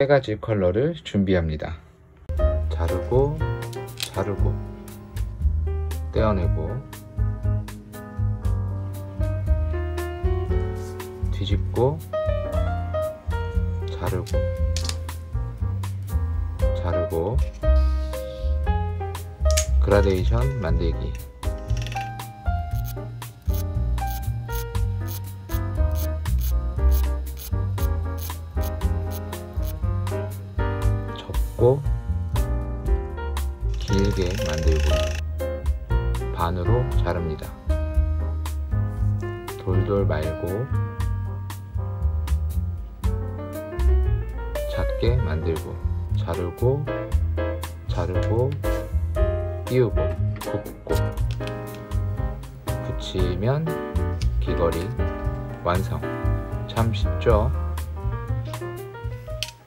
세 가지 컬러를 준비합니다. 자르고 자르고 떼어내고 뒤집고 자르고 자르고 그라데이션 만들기 접고 길게 만들고 반으로 자릅니다. 돌돌 말고 작게 만들고 자르고 자르고 띄우고 굽고 붙이면 귀걸이 완성 참 쉽죠?